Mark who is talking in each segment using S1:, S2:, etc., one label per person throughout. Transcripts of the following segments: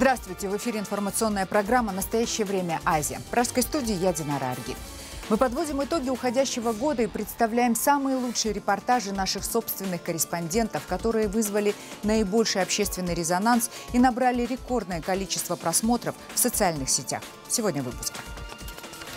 S1: Здравствуйте! В эфире информационная программа «Настоящее время. Азия». В пражской студии я Динара Арги. Мы подводим итоги уходящего года и представляем самые лучшие репортажи наших собственных корреспондентов, которые вызвали наибольший общественный резонанс и набрали рекордное количество просмотров в социальных сетях. Сегодня в выпуске.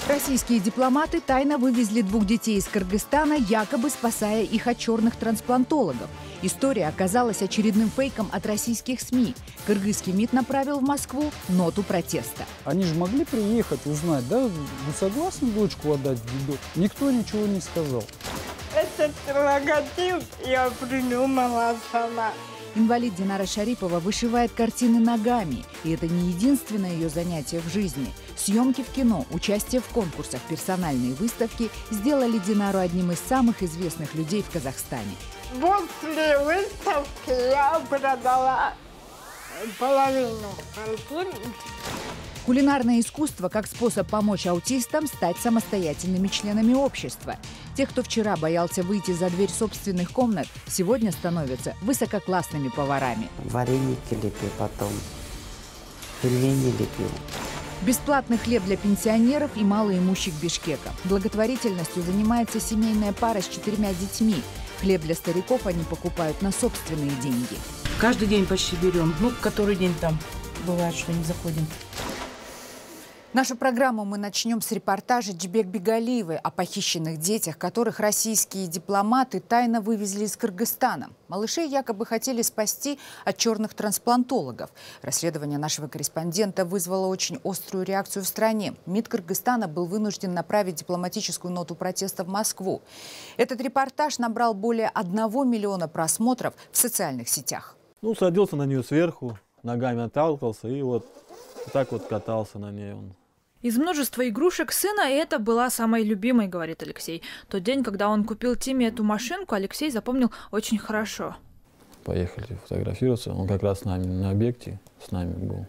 S1: Российские дипломаты тайно вывезли двух детей из Кыргызстана, якобы спасая их от черных трансплантологов. История оказалась очередным фейком от российских СМИ. Кыргызский МИД направил в Москву ноту протеста.
S2: Они же могли приехать, узнать, да, вы согласны дочку отдать в детдом? Никто ничего не сказал.
S3: Этот логотип я придумала сама.
S1: Инвалид Динара Шарипова вышивает картины ногами. И это не единственное ее занятие в жизни. Съемки в кино, участие в конкурсах, персональные выставки сделали Динару одним из самых известных людей в Казахстане.
S3: После выставки я продала половину картин.
S1: Кулинарное искусство как способ помочь аутистам стать самостоятельными членами общества. Те, кто вчера боялся выйти за дверь собственных комнат, сегодня становятся высококлассными поварами.
S4: Вареники лепил потом, пельмени лепил.
S1: Бесплатный хлеб для пенсионеров и малоимущих Бишкека. Благотворительностью занимается семейная пара с четырьмя детьми. Хлеб для стариков они покупают на собственные деньги.
S5: Каждый день почти берем. Ну, который день там бывает, что не заходим.
S1: Нашу программу мы начнем с репортажа Джбек Бегалиевой о похищенных детях, которых российские дипломаты тайно вывезли из Кыргызстана. Малышей якобы хотели спасти от черных трансплантологов. Расследование нашего корреспондента вызвало очень острую реакцию в стране. МИД Кыргызстана был вынужден направить дипломатическую ноту протеста в Москву. Этот репортаж набрал более одного миллиона просмотров в социальных сетях.
S6: Ну, садился на нее сверху, ногами отталкивался и вот так вот катался на ней он.
S7: Из множества игрушек сына это была самой любимой, говорит Алексей. Тот день, когда он купил Тиме эту машинку, Алексей запомнил очень хорошо.
S6: Поехали фотографироваться. Он как раз с нами на объекте, с нами был.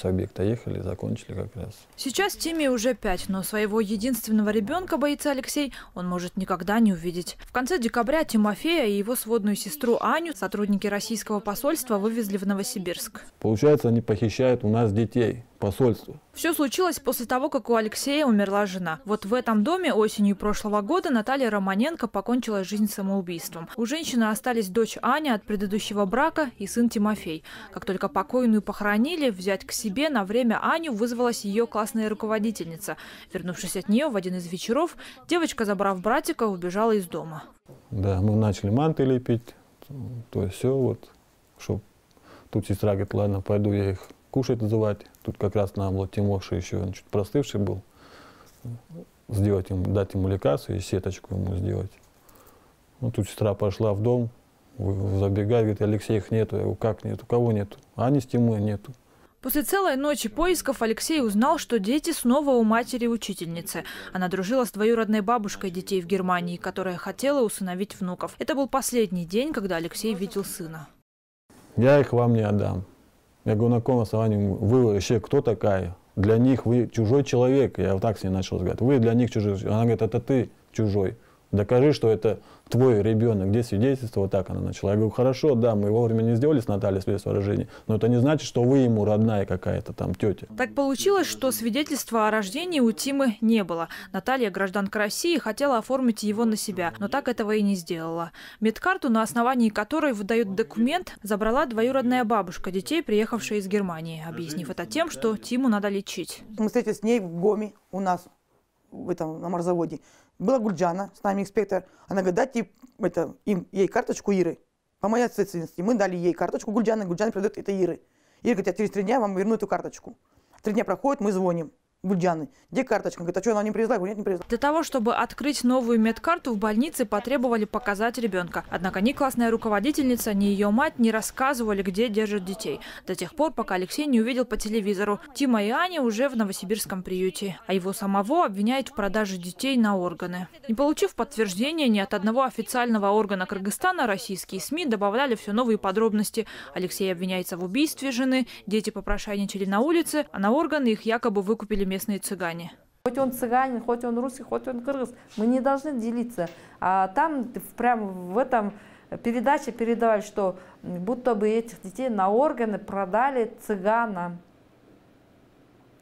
S6: С объекта ехали, закончили как раз.
S7: Сейчас Тиме уже пять, но своего единственного ребенка, боится Алексей, он может никогда не увидеть. В конце декабря Тимофея и его сводную сестру Аню сотрудники российского посольства вывезли в Новосибирск.
S6: Получается, они похищают у нас детей посольству.
S7: Все случилось после того, как у Алексея умерла жена. Вот в этом доме осенью прошлого года Наталья Романенко покончила жизнь самоубийством. У женщины остались дочь Аня от предыдущего брака и сын Тимофей. Как только покойную похоронили, взять к себе на время Аню вызвалась ее классная руководительница. Вернувшись от нее в один из вечеров, девочка, забрав братика, убежала из дома.
S6: Да, мы начали манты лепить, то есть все вот, чтобы тут сестра говорит, ладно, пойду я их кушать называть. Тут как раз нам вот Тимоша еще он чуть простывший был. Сделать ему, дать ему лекарство и сеточку ему сделать. Ну, тут сестра пошла в дом, забегает, говорит, Алексей, их нету. Я говорю, как нету? Кого нету? А не с Тимой нету.
S7: После целой ночи поисков Алексей узнал, что дети снова у матери-учительницы. Она дружила с двоюродной бабушкой детей в Германии, которая хотела усыновить внуков. Это был последний день, когда Алексей видел сына.
S6: Я их вам не отдам. Я говорю, на каком основании вы вообще кто такая? Для них вы чужой человек. Я вот так с ней начал говорить. Вы для них чужой. Она говорит, это ты чужой. Докажи, что это твой ребенок, где свидетельство, вот так она начала. Я говорю, хорошо, да, мы вовремя не сделали с Натальей свидетельство о рождении, но это не значит, что вы ему родная какая-то там тетя.
S7: Так получилось, что свидетельства о рождении у Тимы не было. Наталья, гражданка России, хотела оформить его на себя, но так этого и не сделала. Медкарту, на основании которой выдают документ, забрала двоюродная бабушка детей, приехавшая из Германии, объяснив это тем, что Тиму надо лечить.
S8: Мы встретились с ней в ГОМе у нас, в этом, на морзаводе. Была Гульджана, с нами инспектор. Она говорит, дайте это, им, ей карточку Иры. По моей ответственности. Мы дали ей карточку Гульджана. Гульджана передает это Иры. Ира говорит, я через три дня вам верну эту карточку. Три дня проходит, мы звоним. Гульджаны. Где карточка? Говорит, а что, она не привезла? Говорю, нет, не привезла.
S7: Для того, чтобы открыть новую медкарту, в больнице потребовали показать ребенка. Однако ни классная руководительница, ни ее мать не рассказывали, где держат детей. До тех пор, пока Алексей не увидел по телевизору. Тима и Аня уже в новосибирском приюте. А его самого обвиняют в продаже детей на органы. Не получив подтверждения ни от одного официального органа Кыргызстана, российские СМИ добавляли все новые подробности. Алексей обвиняется в убийстве жены, дети попрошайничали на улице, а на органы их якобы выкупили местные цыгане.
S9: Хоть он цыганин, хоть он русский, хоть он кыргыз, мы не должны делиться. А там прям в этом передаче передавали, что будто бы этих детей на органы продали цыганам.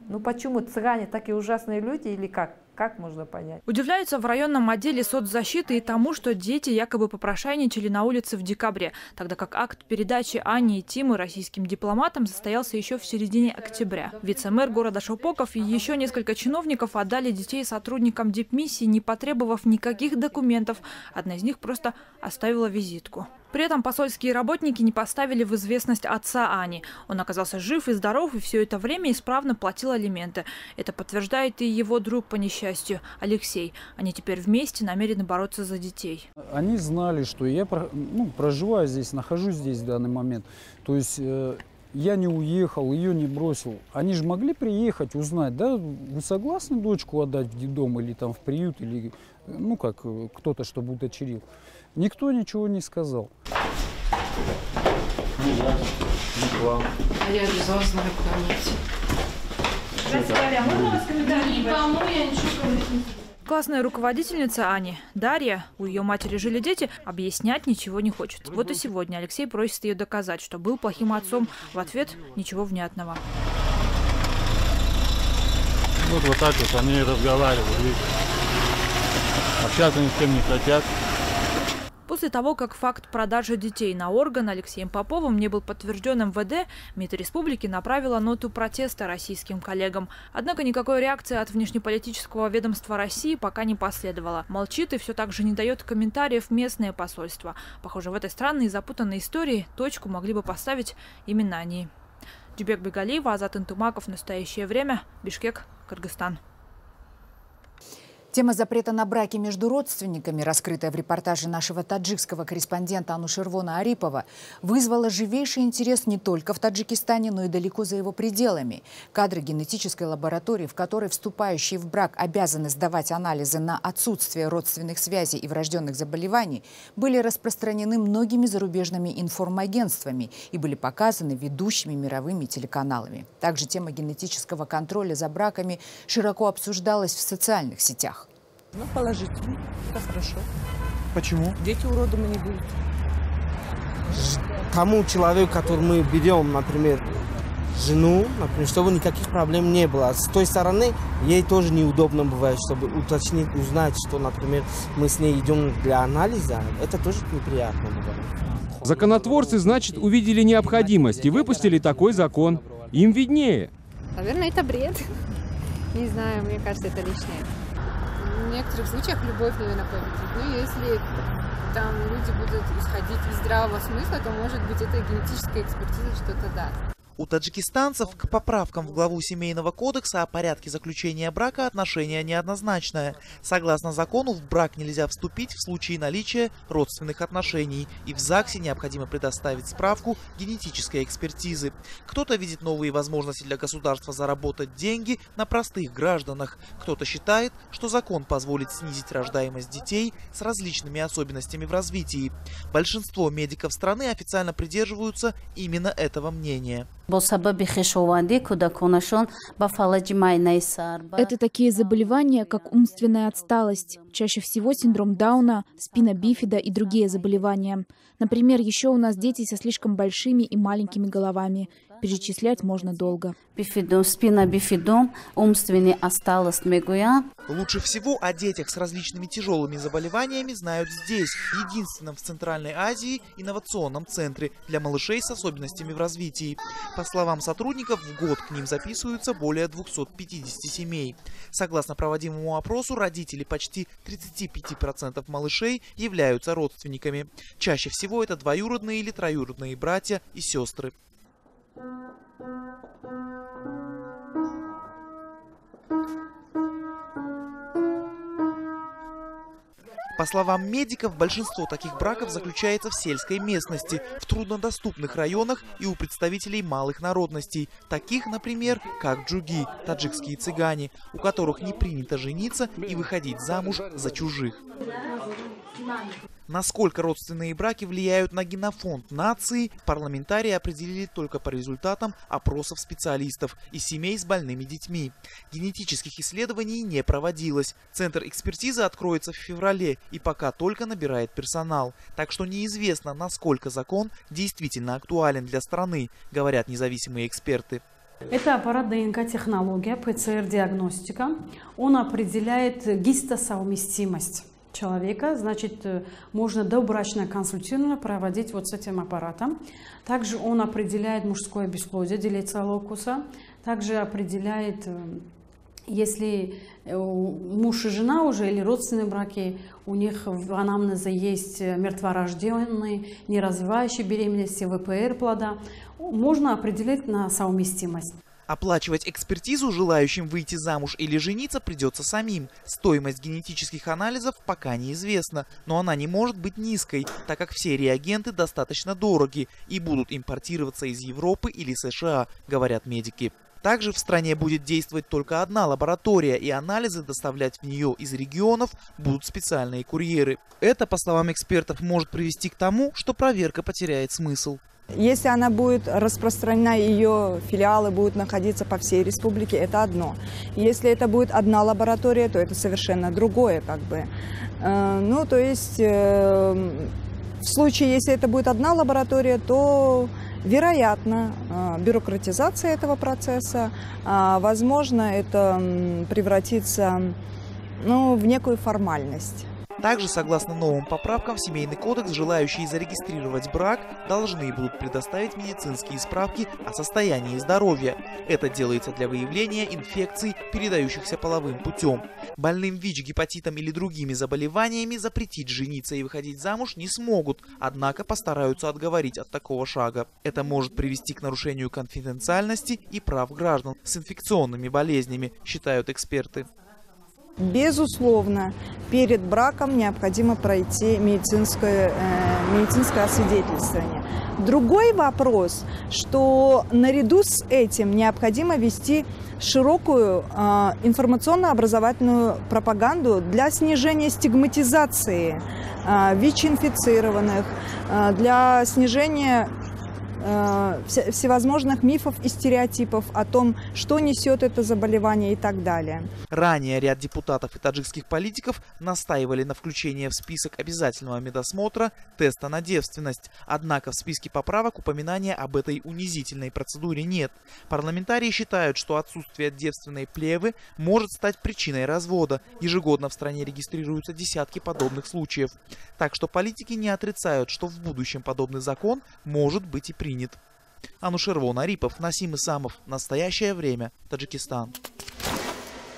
S9: Ну почему цыгане такие ужасные люди или как? Как можно понять?
S7: Удивляются в районном отделе соцзащиты и тому, что дети якобы попрошайничали на улице в декабре, тогда как акт передачи Ани и Тимы российским дипломатам состоялся еще в середине октября. Вице-мэр города Шопоков и еще несколько чиновников отдали детей сотрудникам дипмиссии, не потребовав никаких документов. Одна из них просто оставила визитку. При этом посольские работники не поставили в известность отца Ани. Он оказался жив и здоров и все это время исправно платил алименты. Это подтверждает и его друг по несчастью, Алексей. Они теперь вместе намерены бороться за детей.
S2: Они знали, что я ну, проживаю здесь, нахожусь здесь в данный момент. То есть э, я не уехал, ее не бросил. Они же могли приехать, узнать, да, вы согласны дочку отдать в детдом или там в приют, или, ну как, э, кто-то, чтобы удочерил. Никто ничего не сказал.
S10: Не я, не к вам.
S5: А я обязала знаю, куда мне идти.
S7: Здравствуйте, а можно вас комментарий?
S5: Никому я ничего говорить не
S7: Классная руководительница Ани, Дарья, у ее матери жили дети, объяснять ничего не хочет. Вот и сегодня Алексей просит ее доказать, что был плохим отцом. В ответ ничего внятного.
S6: Вот вот так вот они разговаривают. Видите. Общаться ни с кем не хотят.
S7: После того, как факт продажи детей на орган Алексеем Поповым не был подтвержден МВД, МИД Республики направила ноту протеста российским коллегам. Однако никакой реакции от внешнеполитического ведомства России пока не последовало. Молчит и все так же не дает комментариев местное посольство. Похоже, в этой странной и запутанной истории точку могли бы поставить именно они. Дюбек Бегалиева, Азат Интумаков. Настоящее время. Бишкек, Кыргызстан.
S1: Тема запрета на браки между родственниками, раскрытая в репортаже нашего таджикского корреспондента Анушервона Арипова, вызвала живейший интерес не только в Таджикистане, но и далеко за его пределами. Кадры генетической лаборатории, в которой вступающие в брак обязаны сдавать анализы на отсутствие родственных связей и врожденных заболеваний, были распространены многими зарубежными информагентствами и были показаны ведущими мировыми телеканалами. Также тема генетического контроля за браками широко обсуждалась в социальных сетях.
S11: Ну, положительно. Это хорошо.
S10: Почему?
S11: Дети уродами не будут.
S12: Тому человеку, который мы берем, например, жену, например, чтобы никаких проблем не было. С той стороны, ей тоже неудобно бывает, чтобы уточнить, узнать, что, например, мы с ней идем для анализа. Это тоже неприятно бывает.
S13: Законотворцы, значит, увидели необходимость и выпустили такой закон. Им виднее.
S14: Наверное, это бред. Не знаю, мне кажется, это лишнее некоторых случаях любовь, наверное, победит. Но если там люди будут исходить из здравого смысла, то, может быть, это генетическая экспертиза что-то даст.
S15: У таджикистанцев к поправкам в главу Семейного кодекса о порядке заключения брака отношение неоднозначное. Согласно закону, в брак нельзя вступить в случае наличия родственных отношений, и в ЗАГСе необходимо предоставить справку генетической экспертизы. Кто-то видит новые возможности для государства заработать деньги на простых гражданах, кто-то считает, что закон позволит снизить рождаемость детей с различными особенностями в развитии. Большинство медиков страны официально придерживаются именно этого мнения.
S16: Это такие заболевания, как умственная отсталость, чаще всего синдром Дауна, спина бифида и другие заболевания. Например, еще у нас дети со слишком большими и маленькими головами. Перечислять можно долго.
S17: спина бифидом, умственный осталость мегуя.
S15: Лучше всего о детях с различными тяжелыми заболеваниями знают здесь, единственном в Центральной Азии инновационном центре для малышей с особенностями в развитии. По словам сотрудников, в год к ним записываются более 250 семей. Согласно проводимому опросу, родители почти 35% малышей являются родственниками. Чаще всего это двоюродные или троюродные братья и сестры. По словам медиков, большинство таких браков заключается в сельской местности, в труднодоступных районах и у представителей малых народностей, таких, например, как джуги, таджикские цыгане, у которых не принято жениться и выходить замуж за чужих. Насколько родственные браки влияют на генофонд нации, парламентарии определили только по результатам опросов специалистов и семей с больными детьми. Генетических исследований не проводилось. Центр экспертизы откроется в феврале и пока только набирает персонал. Так что неизвестно, насколько закон действительно актуален для страны, говорят независимые эксперты.
S18: Это аппарат ДНК-технология, ПЦР-диагностика. Он определяет гистосовместимость человека, значит, э, можно добрачное консультирование проводить вот с этим аппаратом. Также он определяет мужское бесплодие, делица локуса, также определяет э, если э, муж и жена уже или родственные браки, у них в анамнезе есть мертворожденные, не развивающие беременности, ВПР плода, можно определить на совместимость.
S15: Оплачивать экспертизу желающим выйти замуж или жениться придется самим. Стоимость генетических анализов пока неизвестна, но она не может быть низкой, так как все реагенты достаточно дороги и будут импортироваться из Европы или США, говорят медики. Также в стране будет действовать только одна лаборатория, и анализы доставлять в нее из регионов будут специальные курьеры. Это, по словам экспертов, может привести к тому, что проверка потеряет смысл.
S19: Если она будет распространена, ее филиалы будут находиться по всей республике, это одно. Если это будет одна лаборатория, то это совершенно другое, как бы. Э, ну, то есть, э, в случае, если это будет одна лаборатория, то Вероятно, э, бюрократизация этого процесса, возможно, это превратится ну, в некую формальность.
S15: Также, согласно новым поправкам в Семейный кодекс, желающие зарегистрировать брак должны будут предоставить медицинские справки о состоянии здоровья. Это делается для выявления инфекций, передающихся половым путем. Больным ВИЧ, гепатитом или другими заболеваниями запретить жениться и выходить замуж не смогут, однако постараются отговорить от такого шага. Это может привести к нарушению конфиденциальности и прав граждан с инфекционными болезнями, считают эксперты.
S19: Безусловно, перед браком необходимо пройти медицинское, э, медицинское освидетельствование. Другой вопрос, что наряду с этим необходимо вести широкую э, информационно-образовательную пропаганду для снижения стигматизации э, ВИЧ-инфицированных, э, для снижения всевозможных мифов и стереотипов о том, что несет это заболевание и так далее.
S15: Ранее ряд депутатов и таджикских политиков настаивали на включении в список обязательного медосмотра теста на девственность. Однако в списке поправок упоминания об этой унизительной процедуре нет. Парламентарии считают, что отсутствие девственной плевы может стать причиной развода. Ежегодно в стране регистрируются десятки подобных случаев. Так что политики не отрицают, что в будущем подобный закон может быть и принят принят. Анушервон Арипов, Насим Исамов. Настоящее время. Таджикистан.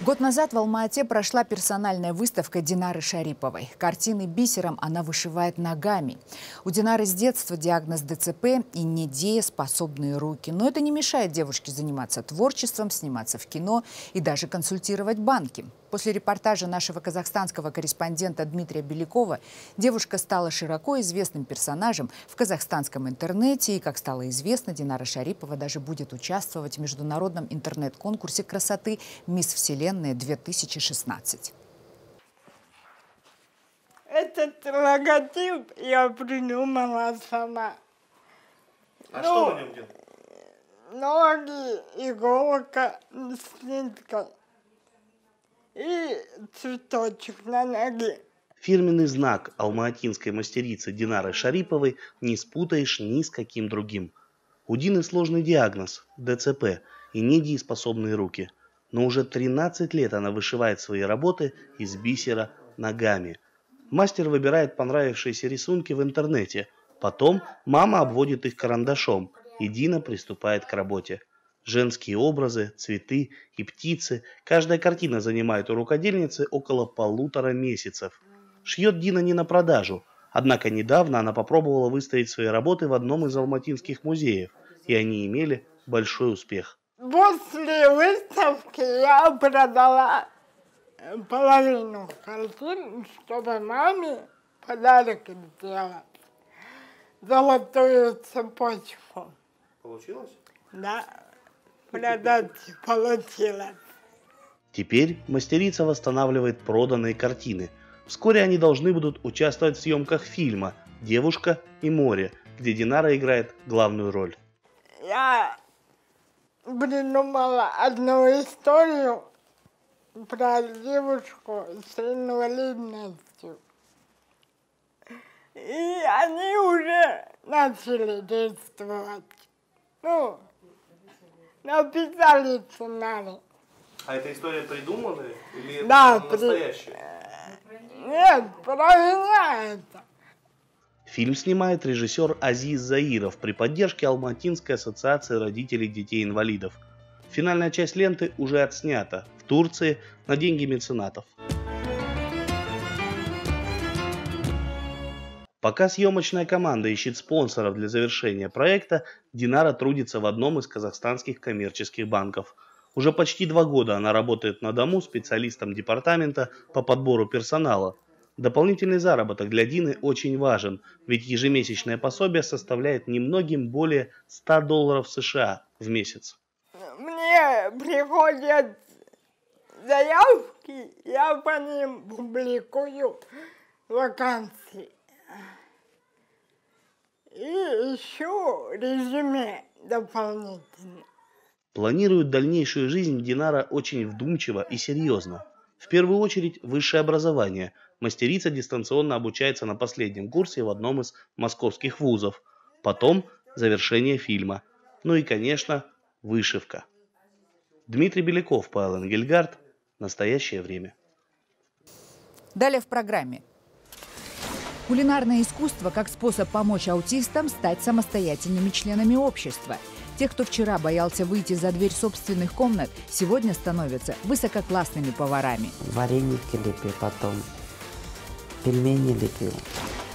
S1: Год назад в Алма-Ате прошла персональная выставка Динары Шариповой. Картины бисером она вышивает ногами. У Динары с детства диагноз ДЦП и недееспособные руки. Но это не мешает девушке заниматься творчеством, сниматься в кино и даже консультировать банки. После репортажа нашего казахстанского корреспондента Дмитрия Белякова девушка стала широко известным персонажем в казахстанском интернете. И, как стало известно, Динара Шарипова даже будет участвовать в международном интернет-конкурсе красоты «Мисс Вселенная-2016».
S3: Этот логотип я придумала сама.
S10: А ну, что на нем делать?
S3: Ноги, иголка с ниткой и цветочек на ноге.
S20: Фирменный знак алматинской мастерицы Динары Шариповой не спутаешь ни с каким другим. У Дины сложный диагноз – ДЦП и недееспособные руки. Но уже 13 лет она вышивает свои работы из бисера ногами. Мастер выбирает понравившиеся рисунки в интернете. Потом мама обводит их карандашом, и Дина приступает к работе – женские образы, цветы и птицы. Каждая картина занимает у рукодельницы около полутора месяцев. Шьет Дина не на продажу, однако недавно она попробовала выставить свои работы в одном из алматинских музеев, и они имели большой успех.
S3: После выставки я продала половину картин, чтобы маме подарок сделать. Золотую цепочку.
S10: Получилось?
S3: Да продать получилось.
S20: Теперь мастерица восстанавливает проданные картины. Вскоре они должны будут участвовать в съемках фильма «Девушка и море», где Динара играет главную роль.
S3: Я придумала одну историю про девушку с инвалидностью. И они уже начали действовать. Ну, написали сценарий.
S10: А эта история придуманная или
S3: Да, при-
S10: настоящая?
S3: Нет, про меня это.
S20: Фильм снимает режиссер Азиз Заиров при поддержке Алматинской ассоциации родителей детей-инвалидов. Финальная часть ленты уже отснята в Турции на деньги меценатов. Пока съемочная команда ищет спонсоров для завершения проекта, Динара трудится в одном из казахстанских коммерческих банков. Уже почти два года она работает на дому специалистом департамента по подбору персонала. Дополнительный заработок для Дины очень важен, ведь ежемесячное пособие составляет немногим более 100 долларов США в месяц.
S3: Мне приходят заявки, я по ним публикую вакансии. И ищу резюме дополнительно.
S20: Планирует дальнейшую жизнь Динара очень вдумчиво и серьезно. В первую очередь высшее образование. Мастерица дистанционно обучается на последнем курсе в одном из московских вузов. Потом завершение фильма. Ну и, конечно, вышивка. Дмитрий Беляков, Павел Энгельгард. Настоящее время.
S1: Далее в программе. Кулинарное искусство как способ помочь аутистам стать самостоятельными членами общества. Те, кто вчера боялся выйти за дверь собственных комнат, сегодня становятся высококлассными поварами.
S4: Вареники лепил потом. Пельмени лепил.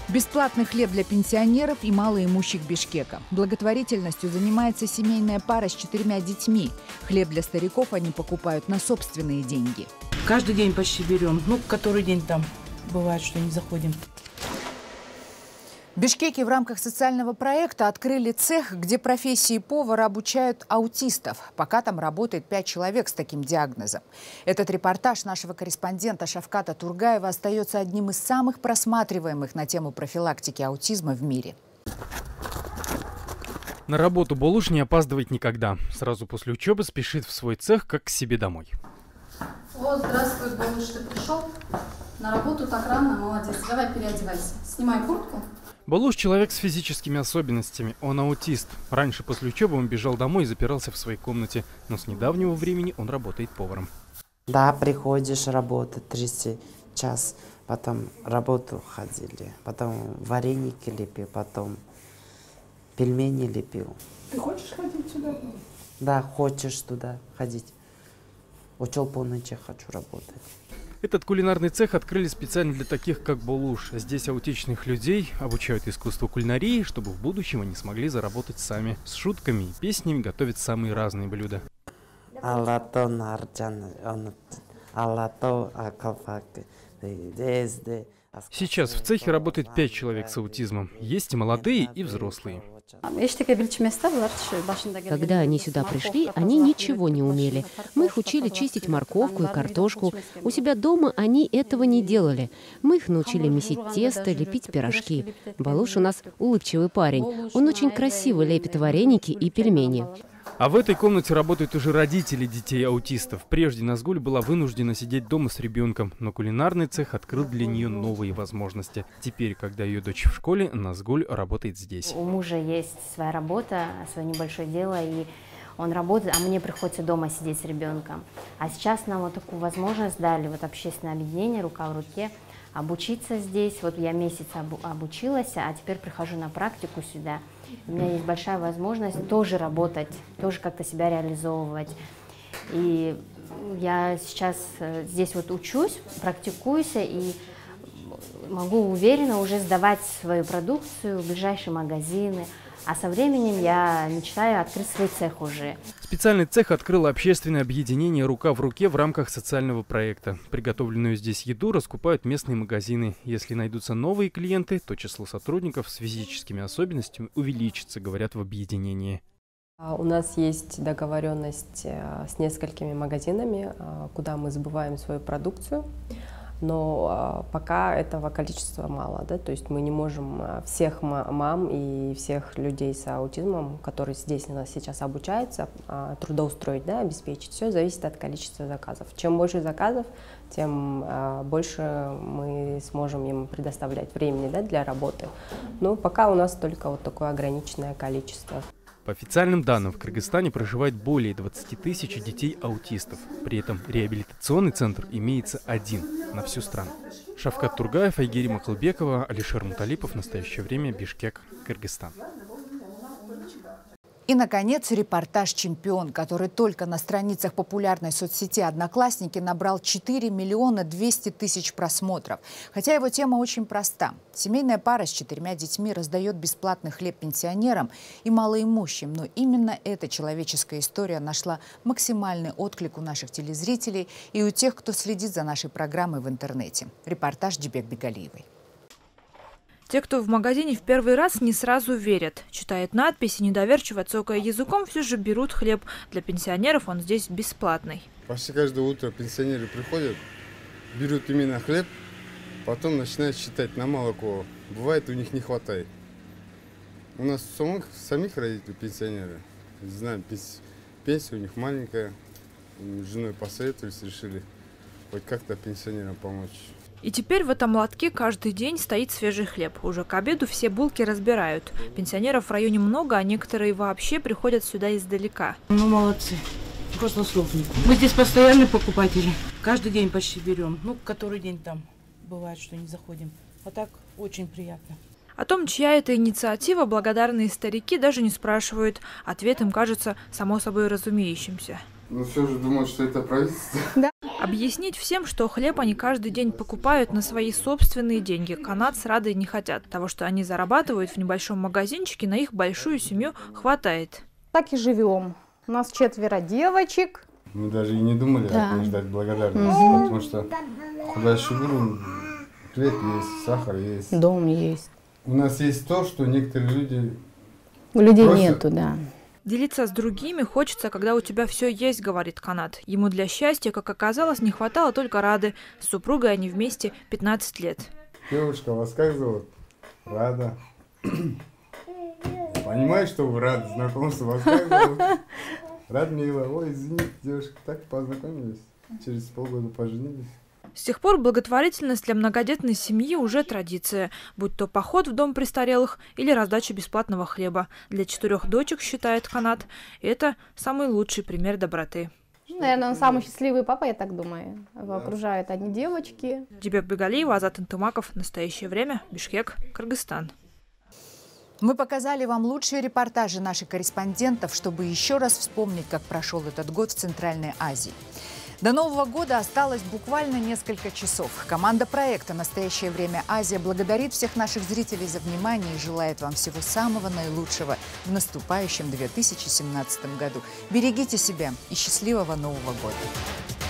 S1: Бесплатный хлеб для пенсионеров и малоимущих Бишкека. Благотворительностью занимается семейная пара с четырьмя детьми. Хлеб для стариков они покупают на собственные деньги.
S5: Каждый день почти берем. Ну, который день там бывает, что не заходим.
S1: В Бишкеке в рамках социального проекта открыли цех, где профессии повара обучают аутистов. Пока там работает пять человек с таким диагнозом. Этот репортаж нашего корреспондента Шавката Тургаева остается одним из самых просматриваемых на тему профилактики аутизма в мире.
S21: На работу Болуш не опаздывает никогда. Сразу после учебы спешит в свой цех, как к себе домой.
S22: О, здравствуй, Болуш, ты пришел? На работу так рано, молодец. Давай переодевайся. Снимай куртку.
S21: Балуш – человек с физическими особенностями. Он аутист. Раньше после учебы он бежал домой и запирался в своей комнате. Но с недавнего времени он работает поваром.
S4: Да, приходишь работать 30 час, потом работу ходили, потом вареники лепил, потом пельмени лепил.
S22: Ты хочешь ходить сюда?
S4: Да, хочешь туда ходить. Учел полночи, хочу работать.
S21: Этот кулинарный цех открыли специально для таких, как Болуш. Здесь аутичных людей обучают искусству кулинарии, чтобы в будущем они смогли заработать сами. С шутками и песнями готовят самые разные блюда.
S4: Дезде.
S21: Сейчас в цехе работает пять человек с аутизмом. Есть и молодые, и взрослые.
S23: Когда они сюда пришли, они ничего не умели. Мы их учили чистить морковку и картошку. У себя дома они этого не делали. Мы их научили месить тесто, лепить пирожки. Балуш у нас улыбчивый парень. Он очень красиво лепит вареники и пельмени.
S21: А в этой комнате работают уже родители детей-аутистов. Прежде Назгуль была вынуждена сидеть дома с ребенком, но кулинарный цех открыл для нее новые возможности. Теперь, когда ее дочь в школе, Назгуль работает здесь.
S24: У мужа есть своя работа, свое небольшое дело, и он работает, а мне приходится дома сидеть с ребенком. А сейчас нам вот такую возможность дали, вот общественное объединение «Рука в руке», обучиться здесь. Вот я месяц обу- обучилась, а теперь прихожу на практику сюда. У меня есть большая возможность тоже работать, тоже как-то себя реализовывать. И я сейчас э, здесь вот учусь, практикуюсь и могу уверенно уже сдавать свою продукцию в ближайшие магазины. А со временем я мечтаю открыть свой цех уже.
S21: Специальный цех открыло общественное объединение «Рука в руке» в рамках социального проекта. Приготовленную здесь еду раскупают местные магазины. Если найдутся новые клиенты, то число сотрудников с физическими особенностями увеличится, говорят в объединении.
S25: А У нас есть договоренность э, с несколькими магазинами, э, куда мы сбываем свою продукцию, но э, пока этого количества мало, да, то есть мы не можем э, всех ма- мам и всех людей с аутизмом, которые здесь у нас сейчас обучаются, э, трудоустроить, да, обеспечить. Все зависит от количества заказов. Чем больше заказов, тем больше мы сможем им предоставлять времени да, для работы. Но пока у нас только вот такое ограниченное количество.
S21: По официальным данным, в Кыргызстане проживает более 20 тысяч детей-аутистов. При этом реабилитационный центр имеется один на всю страну. Шавкат Тургаев, Айгери Махалбекова, Алишер Муталипов. В настоящее время Бишкек, Кыргызстан.
S1: И, наконец, репортаж «Чемпион», который только на страницах популярной соцсети «Одноклассники» набрал 4 миллиона 200 тысяч просмотров. Хотя его тема очень проста. Семейная пара с четырьмя детьми раздает бесплатный хлеб пенсионерам и малоимущим. Но именно эта человеческая история нашла максимальный отклик у наших телезрителей и у тех, кто следит за нашей программой в интернете. Репортаж Дебек Бегалиевой.
S7: Те, кто в магазине в первый раз, не сразу верят. Читают надписи, недоверчиво цокая языком, все же берут хлеб. Для пенсионеров он здесь бесплатный.
S26: Почти каждое утро пенсионеры приходят, берут именно хлеб, потом начинают считать на молоко. Бывает, у них не хватает. У нас самих, самих родителей пенсионеры. Знаем, пенсия у них маленькая. С женой посоветовались, решили хоть как-то пенсионерам помочь.
S7: И теперь в этом лотке каждый день стоит свежий хлеб. Уже к обеду все булки разбирают. Пенсионеров в районе много, а некоторые вообще приходят сюда издалека.
S5: Ну, молодцы. Просто слов нет. Мы здесь постоянные покупатели. Каждый день почти берем. Ну, который день там бывает, что не заходим. А так очень приятно.
S7: О том, чья это инициатива, благодарные старики даже не спрашивают. Ответ им кажется само собой разумеющимся.
S26: Ну все же думают, что это правительство.
S7: Да. Объяснить всем, что хлеб они каждый день покупают на свои собственные деньги, канад с Радой не хотят. Того, что они зарабатывают в небольшом магазинчике, на их большую семью хватает.
S27: Так и живем. У нас четверо девочек.
S26: Мы даже и не думали
S27: Да.
S26: ждать благодарности,
S27: Мгм.
S26: потому что куда шугуру, хлеб есть, сахар есть.
S27: Дом есть.
S26: У нас есть то, что некоторые люди...
S27: У людей
S26: Просто-
S27: нету, да.
S7: Делиться с другими хочется, когда у тебя все есть, говорит Канат. Ему для счастья, как оказалось, не хватало только Рады. С супругой они вместе 15 лет.
S26: Девушка, вас как зовут? Рада. Понимаешь, что вы рады знакомству? Вас как зовут? Радмила. Ой, извините, девушка, так познакомились. Через полгода поженились.
S7: С тех пор благотворительность для многодетной семьи уже традиция, будь то поход в дом престарелых или раздача бесплатного хлеба. Для четырех дочек, считает Канат, это самый лучший пример доброты.
S27: Наверное, он самый счастливый папа, я так думаю. Его окружают одни девочки.
S7: Дебек Бегалиева, Азат Антымаков. Настоящее время. Бишкек, Кыргызстан.
S1: Мы показали вам лучшие репортажи наших корреспондентов, чтобы еще раз вспомнить, как прошел этот год в Центральной Азии. До Нового года осталось буквально несколько часов. Команда проекта «Настоящее время Азия» благодарит всех наших зрителей за внимание и желает вам всего самого наилучшего в наступающем 2017 году. Берегите себя и счастливого Нового года!